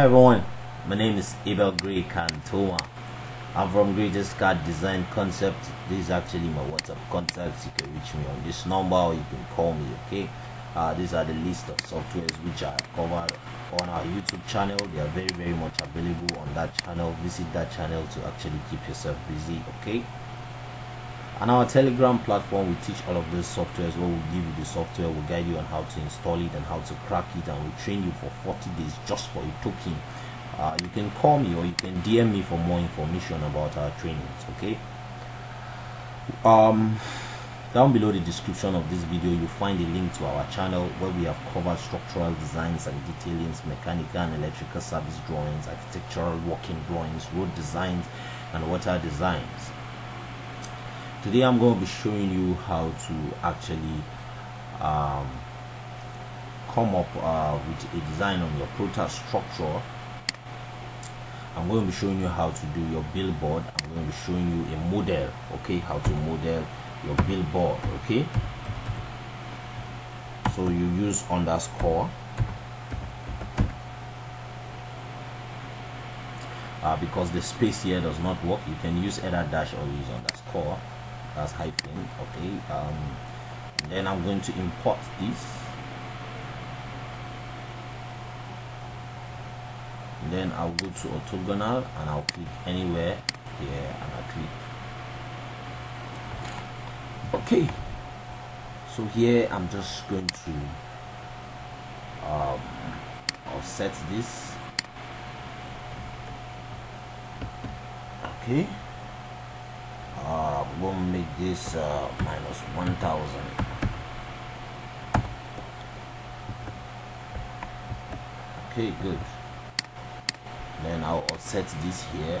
Hi everyone, my name is Abel Grey Kantoma. I'm from Greytest CAD Design Concept. This is actually my WhatsApp contact. You can reach me on this number or you can call me, okay? Uh, these are the list of softwares which I covered on our YouTube channel. They are very, very much available on that channel. Visit that channel to actually keep yourself busy, okay? On our Telegram platform, we teach all of these softwares where we'll give you the software, we'll guide you on how to install it and how to crack it, and we'll train you for 40 days just for a token. Uh, you can call me or you can DM me for more information about our trainings, okay? Um, down below the description of this video, you'll find a link to our channel where we have covered structural designs and detailings, mechanical and electrical service drawings, architectural working drawings, road designs, and water designs today i'm going to be showing you how to actually um, come up uh, with a design on your Protastructure. I'm going to be showing you how to do your billboard. I'm going to be showing you a model okay? How to model your billboard okay? So you use underscore. Uh, because the space here does not work you can use either dash or use underscore that's hyphen okay um, then I'm going to import this. Then I'll go to orthogonal and I'll click anywhere here and I click. Okay so here I'm just going to um, offset this. Okay we'll make this uh, minus 1000 okay good. Then I'll offset this here.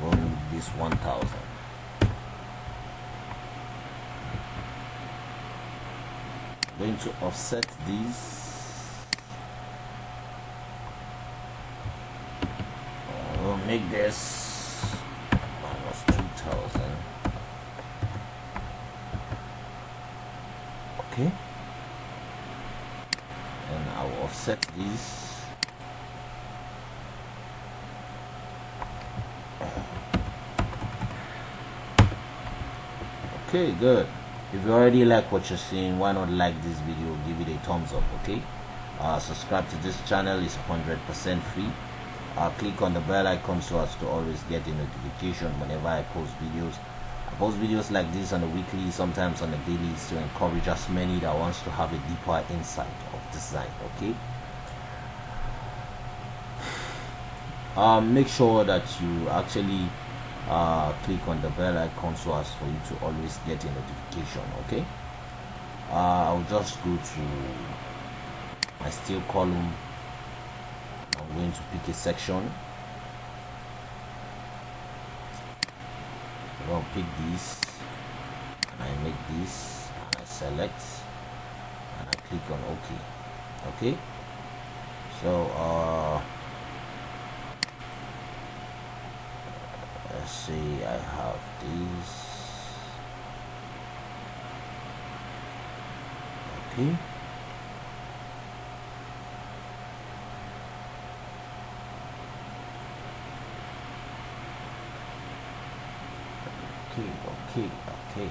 We'll make this 1000 going to offset this. Make this minus 2000 okay. And I'll offset this. Okay good. If you already like what you're seeing why not like this video? Give it a thumbs up okay? Uh, subscribe to this channel. Is 100% free. Uh, click on the bell icon so as to always get a notification whenever I post videos. Post videos like this on a weekly, sometimes on a daily to encourage as many that wants to have a deeper insight of design, okay? Um, make sure that you actually uh, click on the bell icon so as for you to always get a notification, okay? Uh, I'll just go to my steel column I'm going to pick a section To pick this and I make this and I select and I click on OK. Okay so uh, let's see I have okay okay, okay.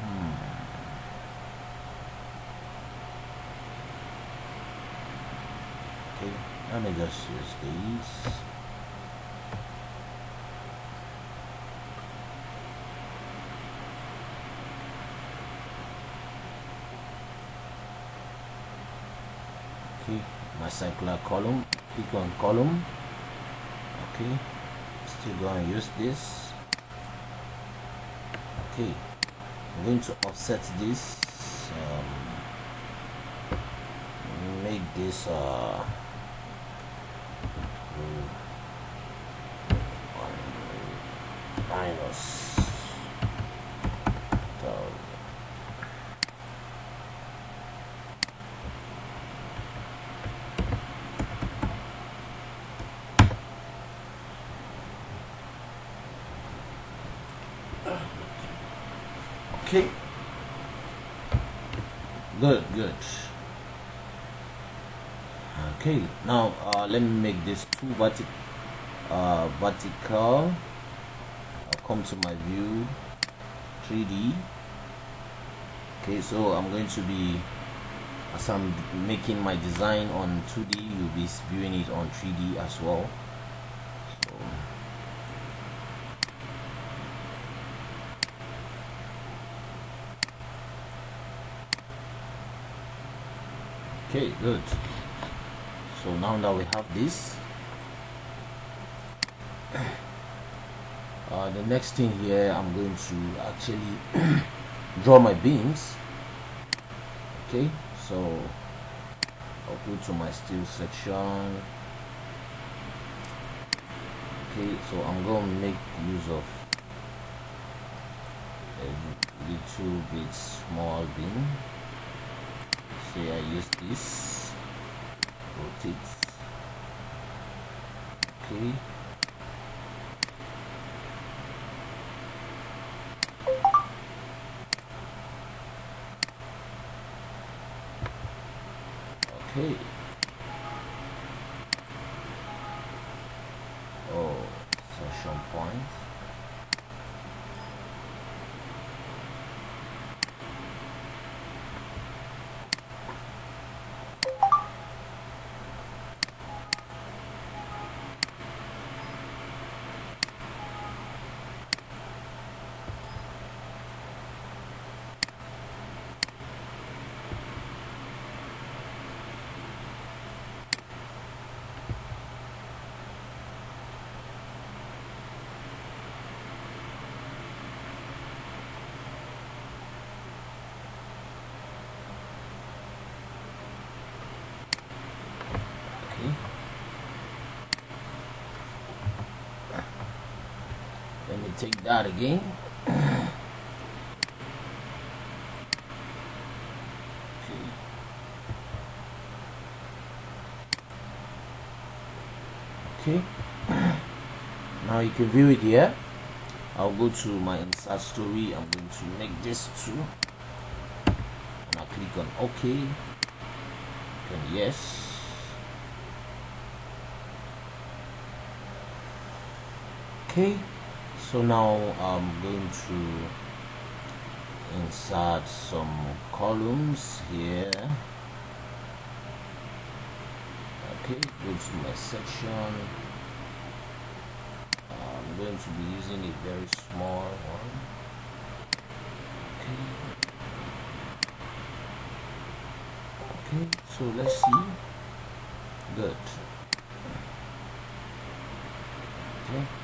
Hmm. Okay, let me just use these. okay my circular column. Click on column. Okay. Still going to use this. Okay. I'm going to offset this um, make this uh, minus okay. Good good. Okay now uh, let me make this two uh, vertical. I'll come to my view 3d okay so I'm going to be as I'm making my design on 2d you'll be viewing it on 3d as well so okay good. So now that we have this uh, the next thing here I'm going to actually draw my beams. Okay so I'll go to my steel section. Okay so I'm to make use of a little bit small beam say I use this. Rotate. Okay. Okay. Oh, session points. Let me take that again. okay. Now you can view it here. I'll go to my insert story. I'm going to make this two. And I'll click on OK. And yes. Okay so now I'm going to insert some columns here. Okay go to my section. I'm going to be using a very small one. Okay. Okay so let's see. Good. Okay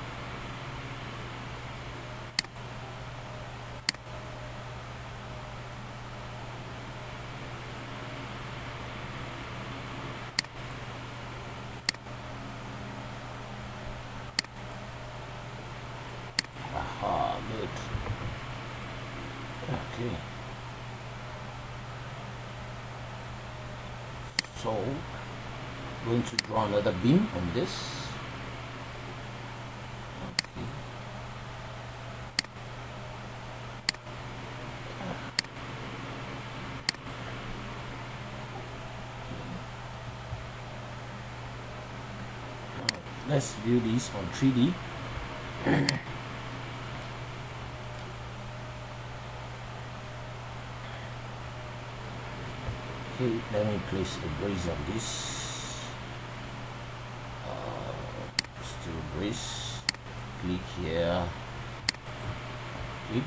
okay. So going to draw another beam on this. Okay. let's view this on 3D okay let me place a brace on this. Uh, steel brace. Click here. Click.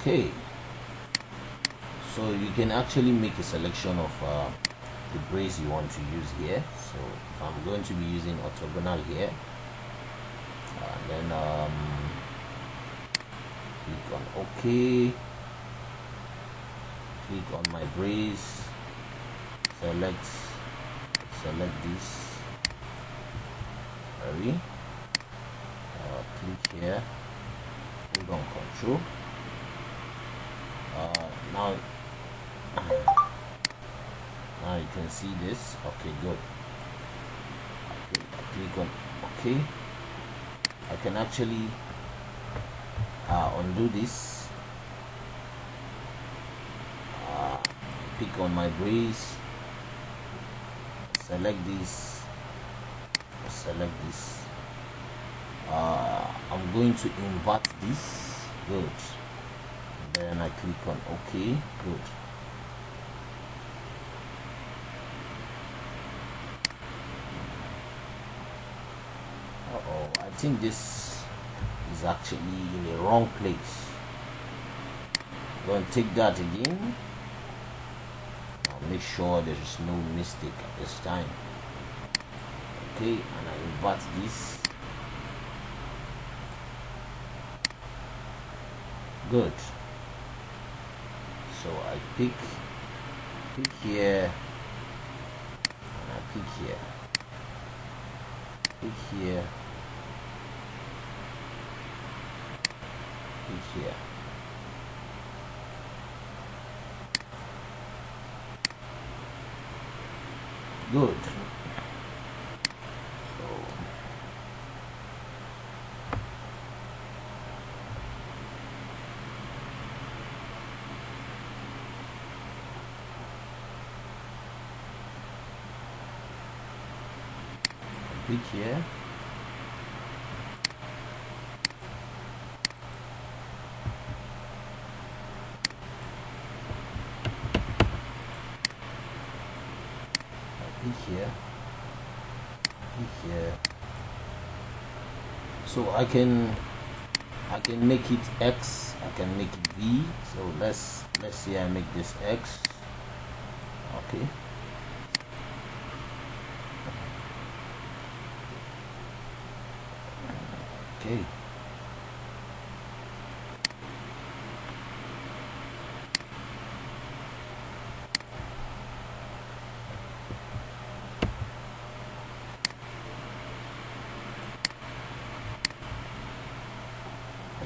Okay. So you can actually make a selection of uh, the brace you want to use here. So if I'm going to be using orthogonal here uh, then um, click on OK. Click on my brace. Select select this. Hurry uh, click here. Hold on control. Uh, now now you can see this. Okay good. Okay, click on OK. I can actually uh, undo this. Uh, pick on my brace. Select this. Select this. Uh, I'm going to invert this. Good. Then I click on OK. Good. Uh oh I think this actually in the wrong place. I'm going to take that again. Now make sure there is no mistake at this time. Okay and I invert this. Good. So I pick pick here and I pick here. Pick here here good. Click here click here here so I can I can make it X I can make it V. So let's let's see I make this X. Okay.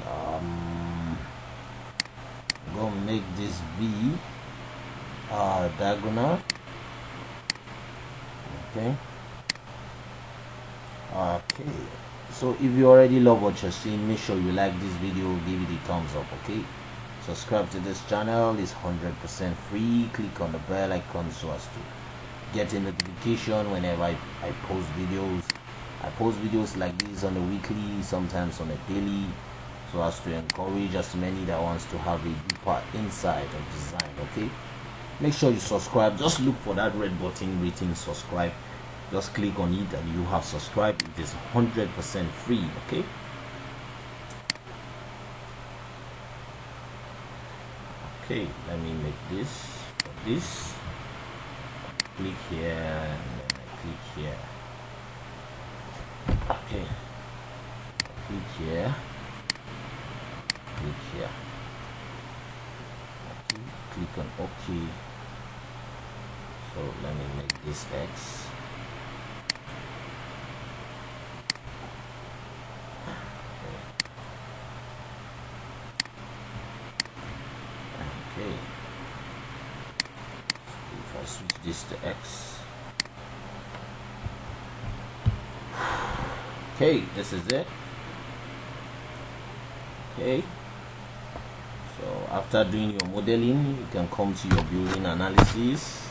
Um, I'm gonna make this V uh, diagonal. Okay. Okay. So if you already love what you're seeing make sure you like this video give it a thumbs up okay? Subscribe to this channel it's 100% free. Click on the bell icon so as to get a notification whenever I, I post videos. I post videos like this on a weekly sometimes on a daily so as to encourage as many that wants to have a deeper insight of design okay? Make sure you subscribe. Just look for that red button written subscribe. Just click on it and you have subscribed. It is 100% free okay? Okay let me make this this. Click here and then I click here. Okay. Click here click here. Okay click on ok. So let me make this X. Okay. If I switch this to X. Okay this is it. Okay after doing your modeling you can come to your building analysis.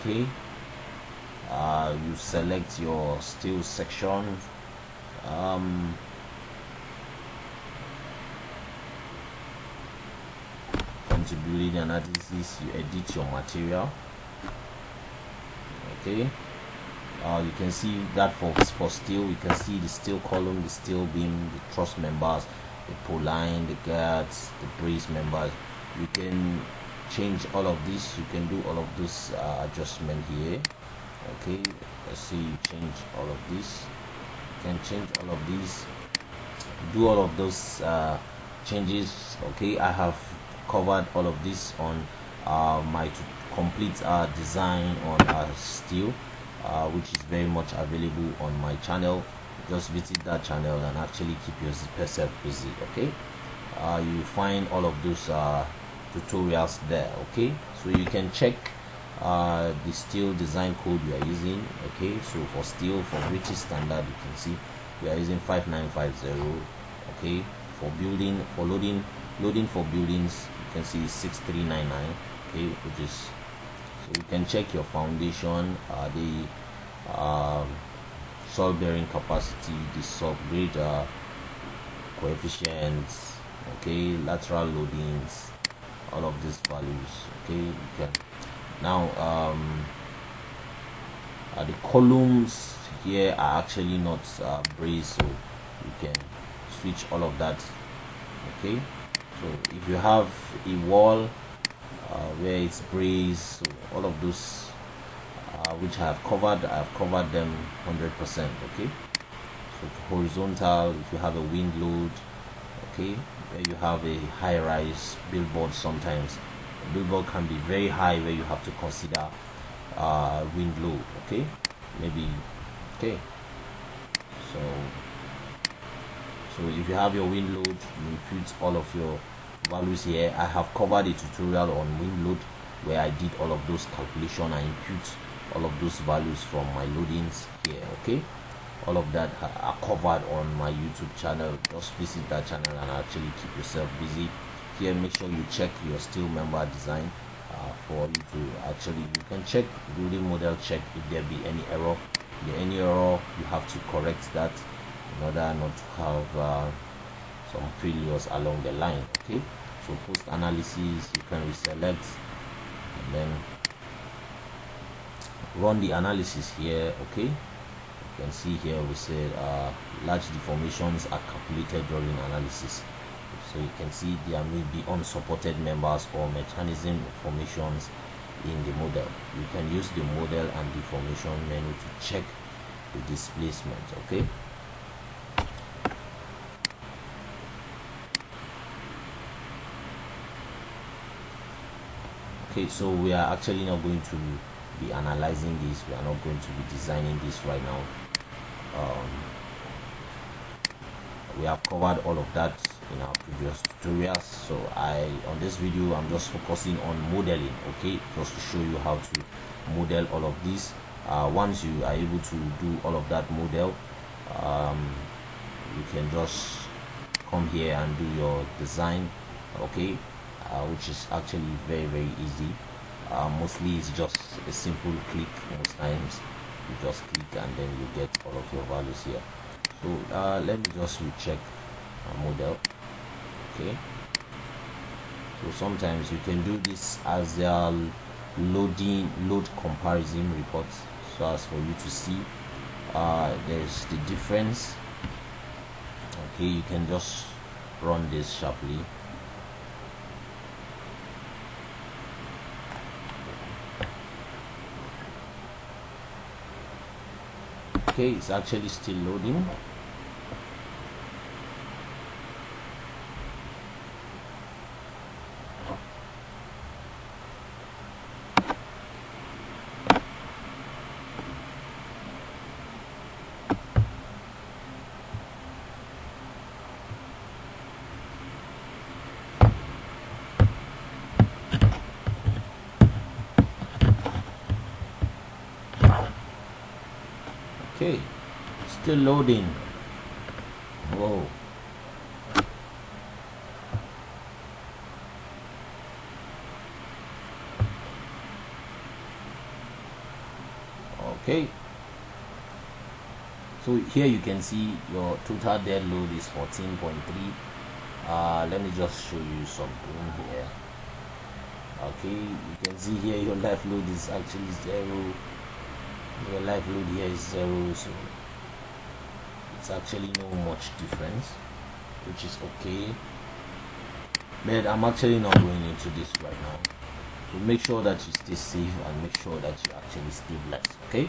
Okay. Uh, you select your steel section. Um, come to building analysis you edit your material. Okay. Uh, you can see that for for steel you can see the steel column the steel beam the truss members the purlin the girts the brace members. You can change all of this. You can do all of this uh, adjustment here. Okay let's see you change all of this. You can change all of these. Do all of those uh, changes. Okay I have covered all of this on uh, my complete uh, design on uh, steel uh, which is very much available on my channel just visit that channel and actually keep your yourself busy okay? Uh, you find all of those uh, tutorials there okay? So you can check uh, the steel design code you are using okay? So for steel for British standard you can see we are using 5950 okay? For building for loading loading for buildings you can see 6399 okay? Which is so you can check your foundation uh, the um, soil bearing capacity the subgrade uh, coefficients okay lateral loadings all of these values okay you can now um uh, the columns here are actually not uh, braced so you can switch all of that okay? So if you have a wall uh, where it's braced so all of those uh, which I have covered I have covered them 100% okay? So horizontal if you have a wind load okay? Where you have a high-rise billboard sometimes. A billboard can be very high where you have to consider uh, wind load okay? Maybe okay? So so if you have your wind load you input all of your values here. I have covered a tutorial on wind load where i did all of those calculation. And input all of those values from my loadings here okay? All of that are covered on my youtube channel. Just visit that channel and actually keep yourself busy. Here make sure you check your steel member design uh, for you to actually you can check building model check if there be any error. If there any error you have to correct that in order not to have uh, some failures along the line okay? So post analysis you can reselect and then run the analysis here okay? You can see here we said uh, large deformations are calculated during analysis. So you can see there may be unsupported members or mechanism formations in the model. You can use the model and deformation menu to check the displacement okay? Okay so we are actually not going to be analyzing this. We are not going to be designing this right now. Um, we have covered all of that in our previous tutorials. So i on this video i'm just focusing on modeling okay? Just to show you how to model all of this. Uh, once you are able to do all of that model um, you can just come here and do your design okay? Uh, which is actually very very easy uh, mostly it's just a simple click most times. You just click and then you get all of your values here. So uh, let me just recheck our model. Okay. So sometimes you can do this as a loading load comparison report. So as for you to see uh, there's the difference. Okay you can just run this sharply okay it's actually still loading okay still loading. Whoa. Okay. So here you can see your total dead load is 14.3 uh, let me just show you something here. Okay you can see here your live load is actually zero. Your live load here is zero so it's actually no much difference which is okay. But i'm actually not going into this right now. So make sure that you stay safe and make sure that you actually stay blessed okay